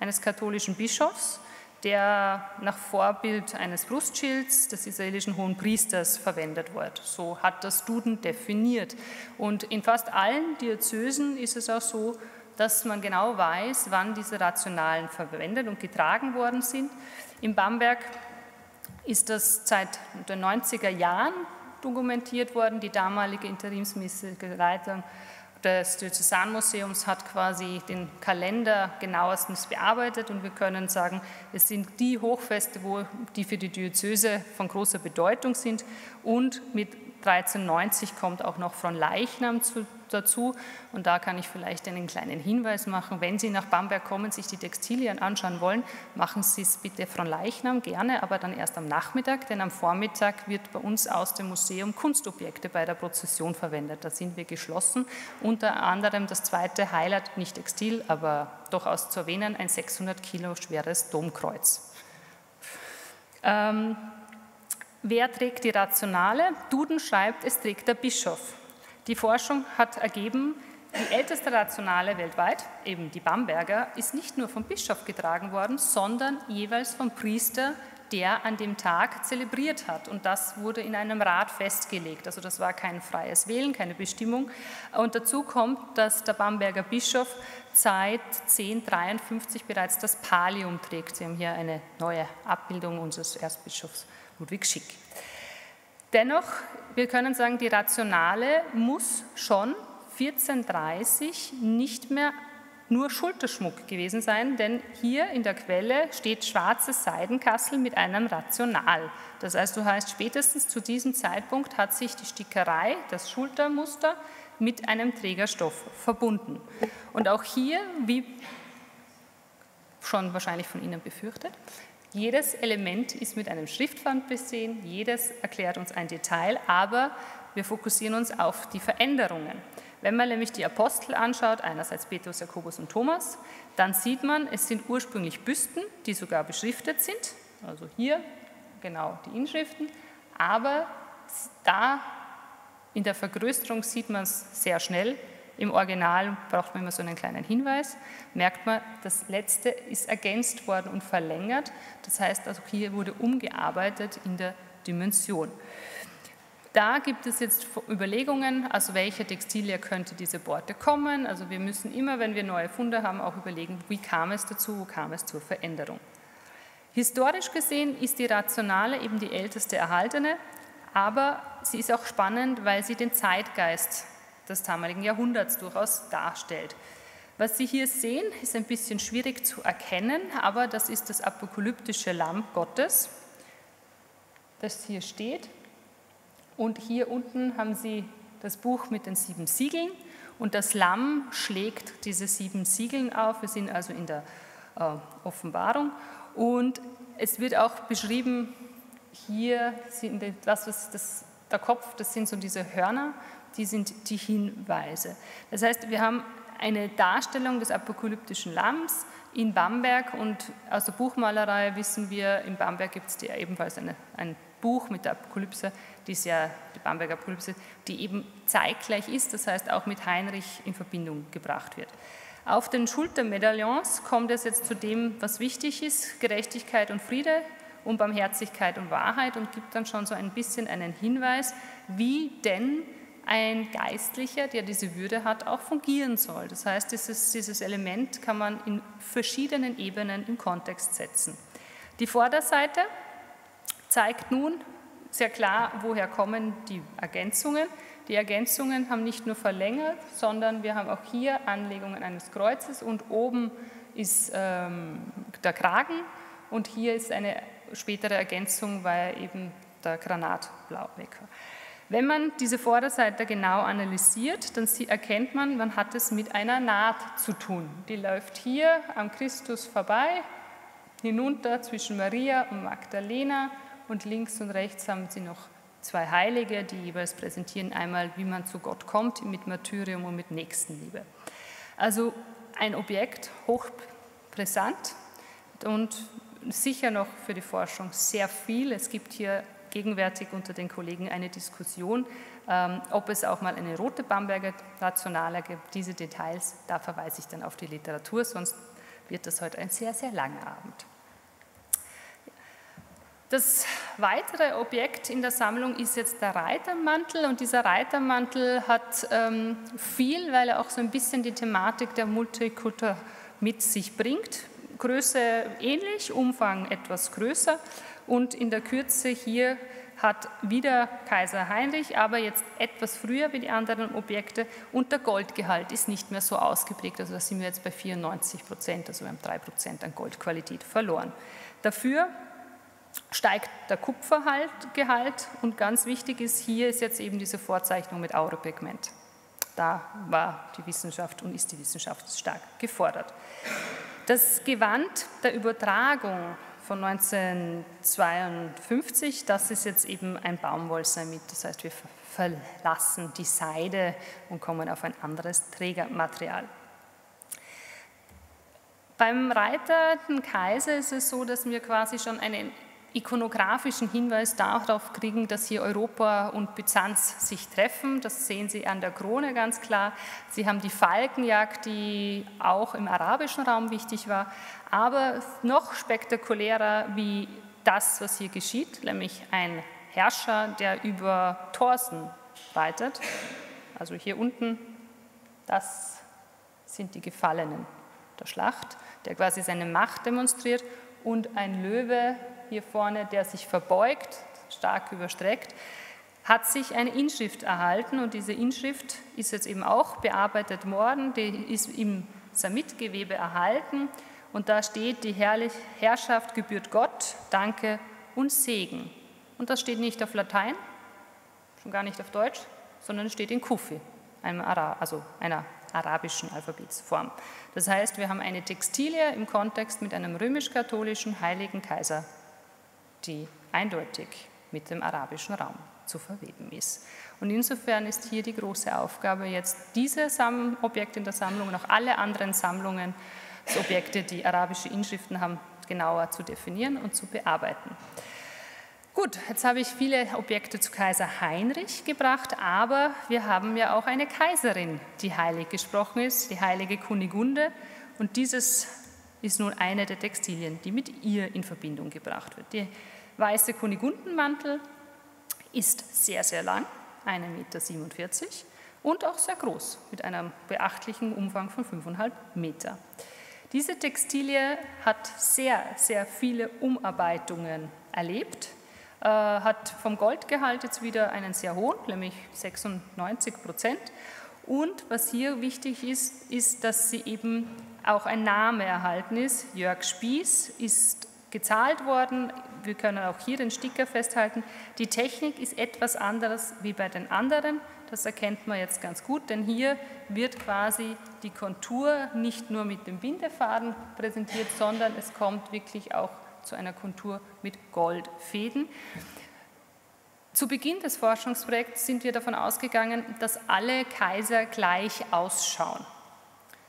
eines katholischen Bischofs der nach Vorbild eines Brustschilds des israelischen Hohen Priesters verwendet wird. So hat das Duden definiert. Und in fast allen Diözesen ist es auch so, dass man genau weiß, wann diese Rationalen verwendet und getragen worden sind. In Bamberg ist das seit den 90er Jahren dokumentiert worden. Die damalige interimsmäßige Leitung des Diözesanmuseums hat quasi den Kalender genauestens bearbeitet und wir können sagen, es sind die Hochfeste, wo die für die Diözese von großer Bedeutung sind und mit 1390 kommt auch noch von Leichnam zu, dazu. Und da kann ich vielleicht einen kleinen Hinweis machen. Wenn Sie nach Bamberg kommen, sich die Textilien anschauen wollen, machen Sie es bitte von Leichnam gerne, aber dann erst am Nachmittag, denn am Vormittag wird bei uns aus dem Museum Kunstobjekte bei der Prozession verwendet. Da sind wir geschlossen. Unter anderem das zweite Highlight, nicht Textil, aber durchaus zu erwähnen, ein 600 Kilo schweres Domkreuz. Ähm, Wer trägt die Rationale? Duden schreibt, es trägt der Bischof. Die Forschung hat ergeben, die älteste Rationale weltweit, eben die Bamberger, ist nicht nur vom Bischof getragen worden, sondern jeweils vom Priester, der an dem Tag zelebriert hat. Und das wurde in einem Rat festgelegt. Also das war kein freies Wählen, keine Bestimmung. Und dazu kommt, dass der Bamberger Bischof seit 1053 bereits das Pallium trägt. Sie haben hier eine neue Abbildung unseres Erstbischofs Ludwig Schick. Dennoch, wir können sagen, die Rationale muss schon 1430 nicht mehr nur Schulterschmuck gewesen sein, denn hier in der Quelle steht schwarzes Seidenkassel mit einem Rational. Das heißt, du heißt, spätestens zu diesem Zeitpunkt hat sich die Stickerei, das Schultermuster, mit einem Trägerstoff verbunden. Und auch hier, wie schon wahrscheinlich von Ihnen befürchtet, jedes Element ist mit einem Schriftband besehen, jedes erklärt uns ein Detail, aber wir fokussieren uns auf die Veränderungen. Wenn man nämlich die Apostel anschaut, einerseits Petrus, Jakobus und Thomas, dann sieht man, es sind ursprünglich Büsten, die sogar beschriftet sind, also hier genau die Inschriften, aber da in der Vergrößerung sieht man es sehr schnell. Im Original braucht man immer so einen kleinen Hinweis. Merkt man, das letzte ist ergänzt worden und verlängert. Das heißt, also hier wurde umgearbeitet in der Dimension. Da gibt es jetzt Überlegungen, aus welcher Textilie könnte diese Borte kommen. Also wir müssen immer, wenn wir neue Funde haben, auch überlegen, wie kam es dazu, wo kam es zur Veränderung. Historisch gesehen ist die Rationale eben die älteste erhaltene, aber sie ist auch spannend, weil sie den Zeitgeist des damaligen Jahrhunderts durchaus darstellt. Was Sie hier sehen, ist ein bisschen schwierig zu erkennen, aber das ist das apokalyptische Lamm Gottes, das hier steht. Und hier unten haben Sie das Buch mit den sieben Siegeln und das Lamm schlägt diese sieben Siegeln auf. Wir sind also in der äh, Offenbarung und es wird auch beschrieben, hier sind das, was das, der Kopf, das sind so diese Hörner, die sind die Hinweise. Das heißt, wir haben eine Darstellung des apokalyptischen Lamms in Bamberg und aus der Buchmalerei wissen wir, in Bamberg gibt es ebenfalls eine, ein Buch mit der Apokalypse, die ist ja die Bamberger Apokalypse, die eben zeitgleich ist, das heißt auch mit Heinrich in Verbindung gebracht wird. Auf den Schultermedaillons kommt es jetzt zu dem, was wichtig ist, Gerechtigkeit und Friede und Barmherzigkeit und Wahrheit und gibt dann schon so ein bisschen einen Hinweis, wie denn ein Geistlicher, der diese Würde hat, auch fungieren soll. Das heißt, dieses, dieses Element kann man in verschiedenen Ebenen im Kontext setzen. Die Vorderseite zeigt nun sehr klar, woher kommen die Ergänzungen. Die Ergänzungen haben nicht nur verlängert, sondern wir haben auch hier Anlegungen eines Kreuzes und oben ist ähm, der Kragen und hier ist eine spätere Ergänzung, weil eben der Granatblau weg war. Wenn man diese Vorderseite genau analysiert, dann erkennt man, man hat es mit einer Naht zu tun. Die läuft hier am Christus vorbei, hinunter zwischen Maria und Magdalena und links und rechts haben sie noch zwei Heilige, die jeweils präsentieren einmal, wie man zu Gott kommt mit Martyrium und mit Nächstenliebe. Also ein Objekt hochbrisant und sicher noch für die Forschung sehr viel. Es gibt hier gegenwärtig unter den Kollegen eine Diskussion, ähm, ob es auch mal eine rote Bamberger Nationale gibt. Diese Details, da verweise ich dann auf die Literatur, sonst wird das heute ein sehr, sehr langer Abend. Das weitere Objekt in der Sammlung ist jetzt der Reitermantel und dieser Reitermantel hat ähm, viel, weil er auch so ein bisschen die Thematik der Multikultur mit sich bringt. Größe ähnlich, Umfang etwas größer und in der Kürze hier hat wieder Kaiser Heinrich, aber jetzt etwas früher wie die anderen Objekte und der Goldgehalt ist nicht mehr so ausgeprägt, also da sind wir jetzt bei 94 Prozent, also wir haben drei Prozent an Goldqualität verloren. Dafür steigt der Kupfergehalt und ganz wichtig ist, hier ist jetzt eben diese Vorzeichnung mit Auropigment. Da war die Wissenschaft und ist die Wissenschaft stark gefordert. Das Gewand der Übertragung von 1952, das ist jetzt eben ein Baumwollsamit. Das heißt, wir verlassen die Seide und kommen auf ein anderes Trägermaterial. Beim reiternden Kaiser ist es so, dass wir quasi schon einen ikonografischen Hinweis darauf kriegen, dass hier Europa und Byzanz sich treffen. Das sehen Sie an der Krone ganz klar. Sie haben die Falkenjagd, die auch im arabischen Raum wichtig war. Aber noch spektakulärer wie das, was hier geschieht, nämlich ein Herrscher, der über Thorsten reitet. Also hier unten, das sind die Gefallenen der Schlacht, der quasi seine Macht demonstriert und ein Löwe hier vorne, der sich verbeugt, stark überstreckt, hat sich eine Inschrift erhalten und diese Inschrift ist jetzt eben auch bearbeitet worden, die ist im Samitgewebe erhalten und da steht, die Herrschaft gebührt Gott, Danke und Segen. Und das steht nicht auf Latein, schon gar nicht auf Deutsch, sondern steht in Kufi, einem Ara also einer arabischen Alphabetsform. Das heißt, wir haben eine Textilie im Kontext mit einem römisch-katholischen heiligen Kaiser die eindeutig mit dem arabischen Raum zu verweben ist. Und insofern ist hier die große Aufgabe jetzt, diese Objekte in der Sammlung und auch alle anderen Sammlungen, Objekte, die arabische Inschriften haben, genauer zu definieren und zu bearbeiten. Gut, jetzt habe ich viele Objekte zu Kaiser Heinrich gebracht, aber wir haben ja auch eine Kaiserin, die heilig gesprochen ist, die heilige Kunigunde. Und dieses ist nun eine der Textilien, die mit ihr in Verbindung gebracht wird. Der weiße Kunigundenmantel ist sehr, sehr lang, 1,47 Meter und auch sehr groß, mit einem beachtlichen Umfang von 5,5 Meter. Diese Textilie hat sehr, sehr viele Umarbeitungen erlebt, äh, hat vom Goldgehalt jetzt wieder einen sehr hohen, nämlich 96 Prozent. Und was hier wichtig ist, ist, dass sie eben auch ein Name erhalten ist. Jörg Spieß ist gezahlt worden. Wir können auch hier den Sticker festhalten. Die Technik ist etwas anderes wie bei den anderen. Das erkennt man jetzt ganz gut, denn hier wird quasi die Kontur nicht nur mit dem Bindefaden präsentiert, sondern es kommt wirklich auch zu einer Kontur mit Goldfäden. Zu Beginn des Forschungsprojekts sind wir davon ausgegangen, dass alle Kaiser gleich ausschauen.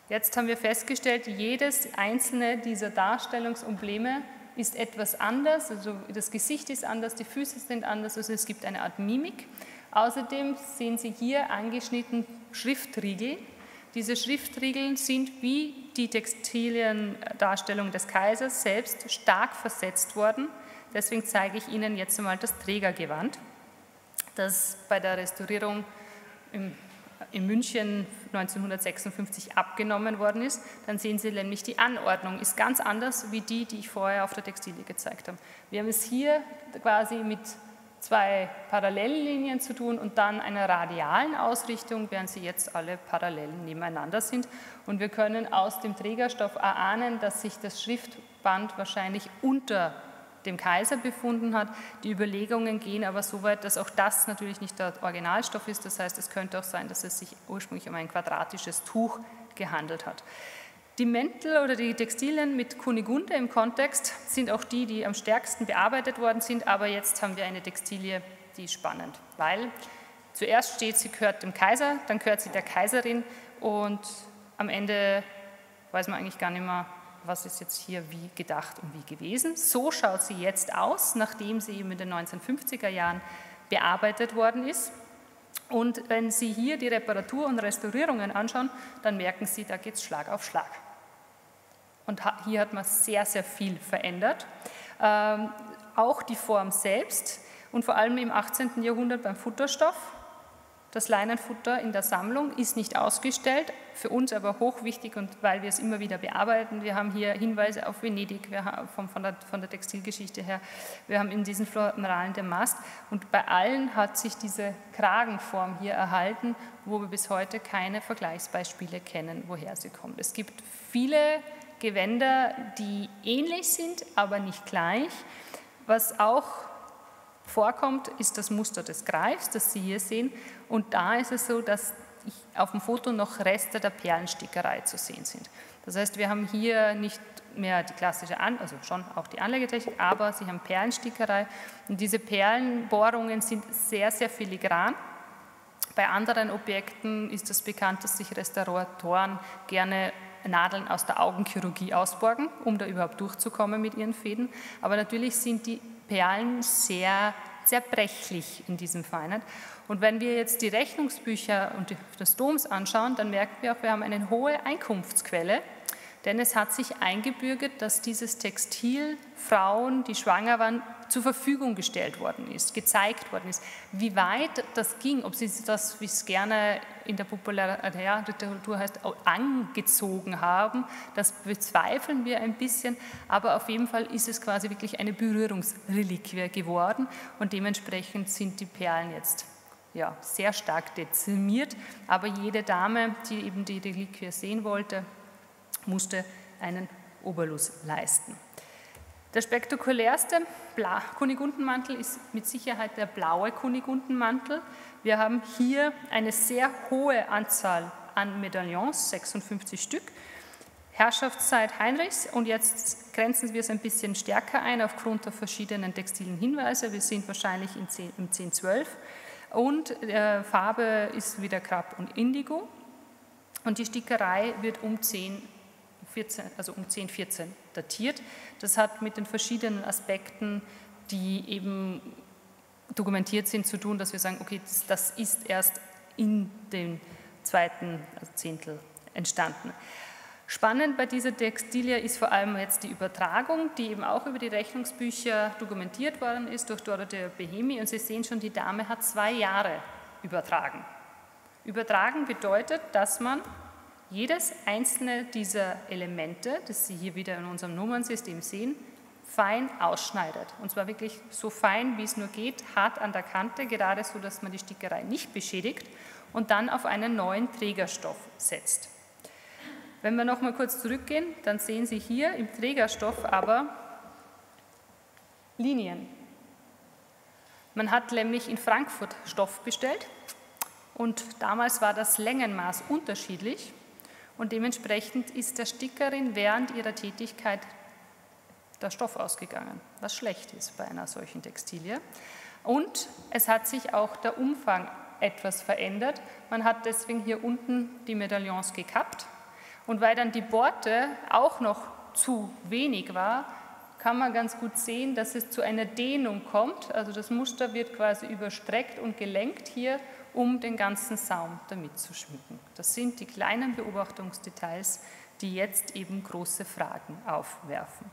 Jetzt haben wir festgestellt, jedes einzelne dieser Darstellungsembleme ist etwas anders, also das Gesicht ist anders, die Füße sind anders, also es gibt eine Art Mimik. Außerdem sehen Sie hier angeschnitten Schriftriegel. Diese Schriftriegel sind wie die Textiliendarstellung des Kaisers selbst stark versetzt worden. Deswegen zeige ich Ihnen jetzt einmal das Trägergewand, das bei der Restaurierung im in München 1956 abgenommen worden ist, dann sehen Sie nämlich, die Anordnung ist ganz anders wie die, die ich vorher auf der Textilie gezeigt habe. Wir haben es hier quasi mit zwei Parallellinien zu tun und dann einer radialen Ausrichtung, während sie jetzt alle parallel nebeneinander sind. Und wir können aus dem Trägerstoff erahnen, dass sich das Schriftband wahrscheinlich unter dem Kaiser befunden hat. Die Überlegungen gehen aber so weit, dass auch das natürlich nicht der Originalstoff ist. Das heißt, es könnte auch sein, dass es sich ursprünglich um ein quadratisches Tuch gehandelt hat. Die Mäntel oder die Textilien mit Kunigunde im Kontext sind auch die, die am stärksten bearbeitet worden sind, aber jetzt haben wir eine Textilie, die ist spannend, weil zuerst steht, sie gehört dem Kaiser, dann gehört sie der Kaiserin und am Ende weiß man eigentlich gar nicht mehr, was ist jetzt hier wie gedacht und wie gewesen. So schaut sie jetzt aus, nachdem sie eben in den 1950er Jahren bearbeitet worden ist. Und wenn Sie hier die Reparatur und Restaurierungen anschauen, dann merken Sie, da geht es Schlag auf Schlag. Und hier hat man sehr, sehr viel verändert. Ähm, auch die Form selbst und vor allem im 18. Jahrhundert beim Futterstoff das Leinenfutter in der Sammlung ist nicht ausgestellt, für uns aber hochwichtig und weil wir es immer wieder bearbeiten. Wir haben hier Hinweise auf Venedig von, von, der, von der Textilgeschichte her. Wir haben in diesen Floralen der Mast und bei allen hat sich diese Kragenform hier erhalten, wo wir bis heute keine Vergleichsbeispiele kennen, woher sie kommt. Es gibt viele Gewänder, die ähnlich sind, aber nicht gleich. Was auch vorkommt, ist das Muster des Greifs, das Sie hier sehen. Und da ist es so, dass auf dem Foto noch Reste der Perlenstickerei zu sehen sind. Das heißt, wir haben hier nicht mehr die klassische, An also schon auch die Anlegetechnik, aber Sie haben Perlenstickerei. Und diese Perlenbohrungen sind sehr, sehr filigran. Bei anderen Objekten ist es bekannt, dass sich Restauratoren gerne Nadeln aus der Augenchirurgie ausborgen, um da überhaupt durchzukommen mit ihren Fäden. Aber natürlich sind die Perlen sehr zerbrechlich in diesem Fall. Und wenn wir jetzt die Rechnungsbücher und des Doms anschauen, dann merken wir auch, wir haben eine hohe Einkunftsquelle denn es hat sich eingebürgert, dass dieses Textil Frauen, die schwanger waren, zur Verfügung gestellt worden ist, gezeigt worden ist. Wie weit das ging, ob sie das, wie es gerne in der Populärliteratur heißt, angezogen haben, das bezweifeln wir ein bisschen, aber auf jeden Fall ist es quasi wirklich eine Berührungsreliquie geworden und dementsprechend sind die Perlen jetzt ja, sehr stark dezimiert, aber jede Dame, die eben die Reliquie sehen wollte, musste einen Oberlus leisten. Der spektakulärste Kunigundenmantel ist mit Sicherheit der blaue Kunigundenmantel. Wir haben hier eine sehr hohe Anzahl an Medaillons, 56 Stück. Herrschaftszeit Heinrichs und jetzt grenzen wir es ein bisschen stärker ein aufgrund der verschiedenen textilen Hinweise. Wir sind wahrscheinlich im 10, im 1012 und äh, Farbe ist wieder Krab und Indigo und die Stickerei wird um 10, 14, also um 1014 datiert. Das hat mit den verschiedenen Aspekten, die eben dokumentiert sind, zu tun, dass wir sagen, okay, das, das ist erst in dem zweiten Zehntel entstanden. Spannend bei dieser Textilie ist vor allem jetzt die Übertragung, die eben auch über die Rechnungsbücher dokumentiert worden ist durch Dorothea Behemi. Und Sie sehen schon, die Dame hat zwei Jahre übertragen. Übertragen bedeutet, dass man jedes einzelne dieser Elemente, das Sie hier wieder in unserem Nummernsystem sehen, fein ausschneidet. Und zwar wirklich so fein, wie es nur geht, hart an der Kante, gerade so, dass man die Stickerei nicht beschädigt und dann auf einen neuen Trägerstoff setzt. Wenn wir noch mal kurz zurückgehen, dann sehen Sie hier im Trägerstoff aber Linien. Man hat nämlich in Frankfurt Stoff bestellt und damals war das Längenmaß unterschiedlich und dementsprechend ist der Stickerin während ihrer Tätigkeit der Stoff ausgegangen, was schlecht ist bei einer solchen Textilie. Und es hat sich auch der Umfang etwas verändert. Man hat deswegen hier unten die Medaillons gekappt und weil dann die Borte auch noch zu wenig war, kann man ganz gut sehen, dass es zu einer Dehnung kommt. Also das Muster wird quasi überstreckt und gelenkt hier, um den ganzen Saum damit zu schmücken. Das sind die kleinen Beobachtungsdetails, die jetzt eben große Fragen aufwerfen.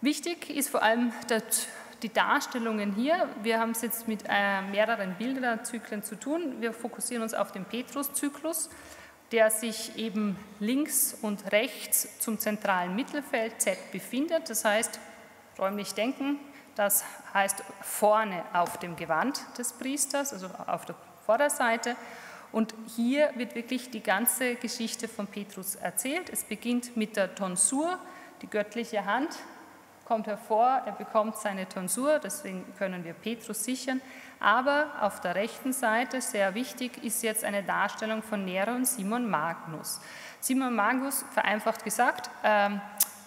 Wichtig ist vor allem die Darstellungen hier. Wir haben es jetzt mit äh, mehreren Bilderzyklen zu tun. Wir fokussieren uns auf den Petrus-Zyklus der sich eben links und rechts zum zentralen Mittelfeld Z befindet. Das heißt, räumlich denken, das heißt vorne auf dem Gewand des Priesters, also auf der Vorderseite. Und hier wird wirklich die ganze Geschichte von Petrus erzählt. Es beginnt mit der Tonsur, die göttliche Hand kommt hervor, er bekommt seine Tonsur, deswegen können wir Petrus sichern. Aber auf der rechten Seite, sehr wichtig, ist jetzt eine Darstellung von Nero und Simon Magnus. Simon Magnus, vereinfacht gesagt, ähm,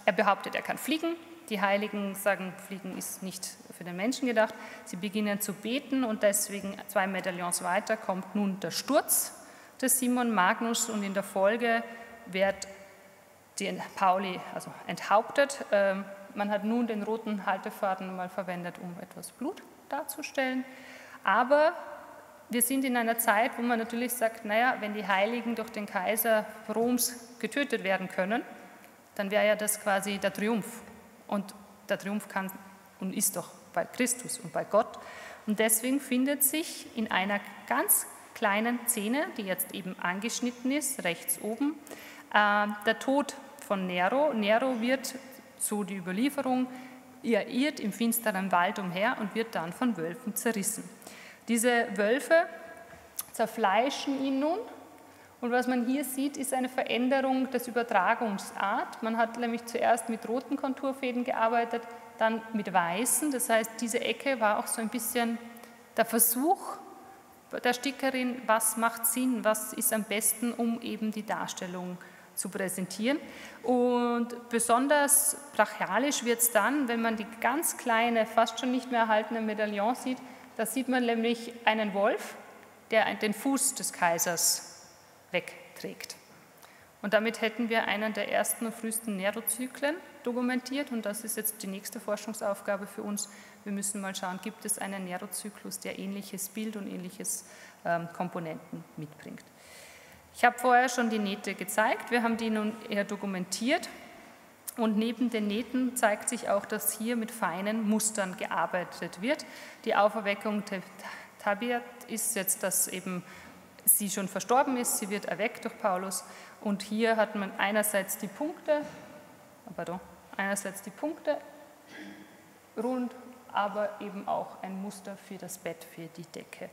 er behauptet, er kann fliegen. Die Heiligen sagen, Fliegen ist nicht für den Menschen gedacht. Sie beginnen zu beten und deswegen zwei Medaillons weiter kommt nun der Sturz des Simon Magnus und in der Folge wird den Pauli also enthauptet. Ähm, man hat nun den roten Haltefaden mal verwendet, um etwas Blut darzustellen. Aber wir sind in einer Zeit, wo man natürlich sagt, naja, wenn die Heiligen durch den Kaiser Roms getötet werden können, dann wäre ja das quasi der Triumph. Und der Triumph kann und ist doch bei Christus und bei Gott. Und deswegen findet sich in einer ganz kleinen Szene, die jetzt eben angeschnitten ist, rechts oben, äh, der Tod von Nero. Nero wird, so die Überlieferung, er irrt im finsteren Wald umher und wird dann von Wölfen zerrissen. Diese Wölfe zerfleischen ihn nun und was man hier sieht, ist eine Veränderung des Übertragungsart. Man hat nämlich zuerst mit roten Konturfäden gearbeitet, dann mit weißen. Das heißt, diese Ecke war auch so ein bisschen der Versuch der Stickerin, was macht Sinn, was ist am besten, um eben die Darstellung zu präsentieren. Und besonders brachialisch wird es dann, wenn man die ganz kleine, fast schon nicht mehr erhaltene Medaillon sieht, da sieht man nämlich einen Wolf, der den Fuß des Kaisers wegträgt. Und damit hätten wir einen der ersten und frühesten Nerozyklen dokumentiert und das ist jetzt die nächste Forschungsaufgabe für uns. Wir müssen mal schauen, gibt es einen Nerozyklus, der ähnliches Bild und ähnliches ähm, Komponenten mitbringt. Ich habe vorher schon die Nähte gezeigt, wir haben die nun eher dokumentiert und neben den Nähten zeigt sich auch, dass hier mit feinen Mustern gearbeitet wird. Die Auferweckung der Tabiat ist jetzt, dass eben sie schon verstorben ist, sie wird erweckt durch Paulus. Und hier hat man einerseits die Punkte, pardon, einerseits die Punkte rund, aber eben auch ein Muster für das Bett, für die Decke.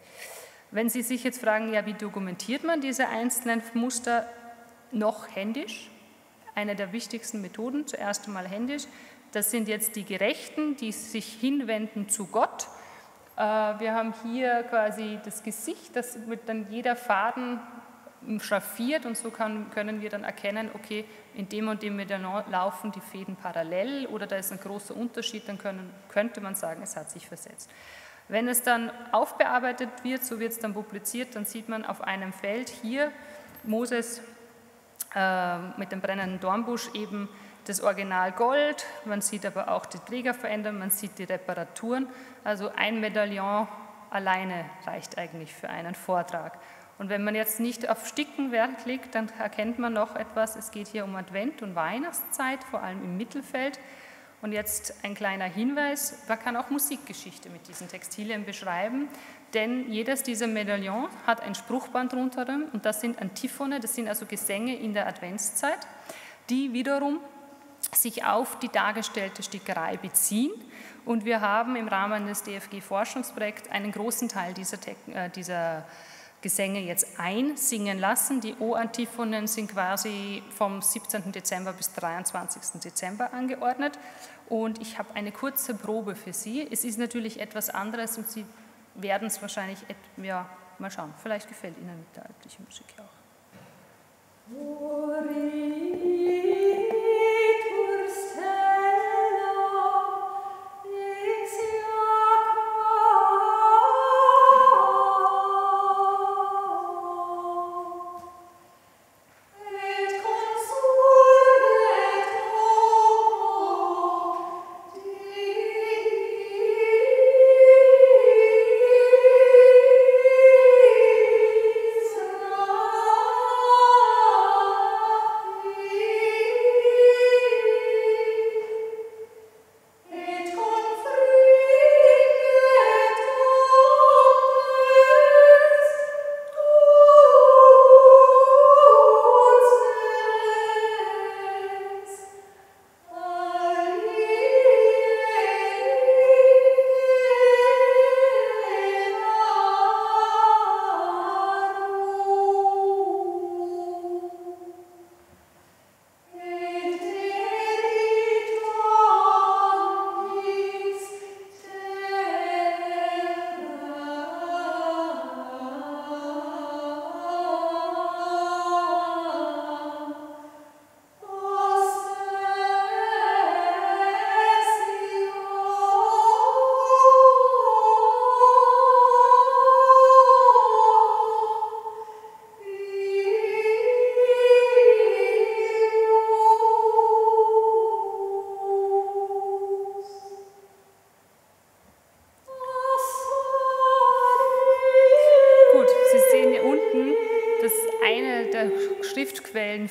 Wenn Sie sich jetzt fragen, ja, wie dokumentiert man diese einzelnen Muster noch händisch? eine der wichtigsten Methoden, zuerst einmal händisch. Das sind jetzt die Gerechten, die sich hinwenden zu Gott. Äh, wir haben hier quasi das Gesicht, das wird dann jeder Faden schraffiert und so kann, können wir dann erkennen, okay, in dem und dem Medaillon laufen die Fäden parallel oder da ist ein großer Unterschied, dann können, könnte man sagen, es hat sich versetzt. Wenn es dann aufbearbeitet wird, so wird es dann publiziert, dann sieht man auf einem Feld hier Moses äh, mit dem brennenden Dornbusch eben das Original Gold, man sieht aber auch die Trägerveränderung, man sieht die Reparaturen. Also ein Medaillon alleine reicht eigentlich für einen Vortrag. Und wenn man jetzt nicht auf Sticken Wert legt, dann erkennt man noch etwas, es geht hier um Advent und Weihnachtszeit, vor allem im Mittelfeld. Und jetzt ein kleiner Hinweis, man kann auch Musikgeschichte mit diesen Textilien beschreiben, denn jedes dieser Medaillons hat ein Spruchband rundherum und das sind Antiphone, das sind also Gesänge in der Adventszeit, die wiederum sich auf die dargestellte Stickerei beziehen. Und wir haben im Rahmen des DFG-Forschungsprojekts einen großen Teil dieser, äh, dieser Gesänge jetzt einsingen lassen. Die O-Antiphonen sind quasi vom 17. Dezember bis 23. Dezember angeordnet. Und ich habe eine kurze Probe für Sie. Es ist natürlich etwas anderes und Sie werden es wahrscheinlich, ja, mal schauen, vielleicht gefällt Ihnen mit der örtlichen Musik auch.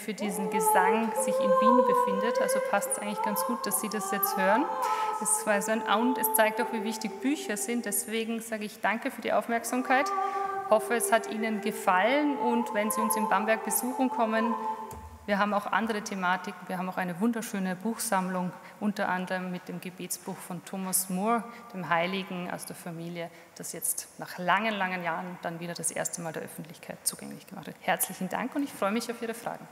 Für diesen Gesang sich in Wien befindet. Also passt es eigentlich ganz gut, dass Sie das jetzt hören. Es war so ein, und es zeigt auch, wie wichtig Bücher sind. Deswegen sage ich danke für die Aufmerksamkeit. Hoffe, es hat Ihnen gefallen und wenn Sie uns in Bamberg besuchen kommen, wir haben auch andere Thematiken. Wir haben auch eine wunderschöne Buchsammlung, unter anderem mit dem Gebetsbuch von Thomas Moore, dem Heiligen aus der Familie, das jetzt nach langen, langen Jahren dann wieder das erste Mal der Öffentlichkeit zugänglich gemacht wird. Herzlichen Dank und ich freue mich auf Ihre Fragen.